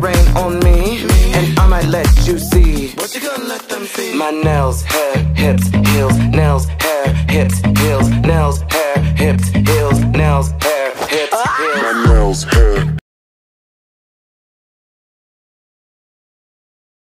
rain on me, and I might let you see. What you gonna let them see? My nails, hair, hips, heels, nails, hair, hips, heels, nails, hair, hips, heels nails.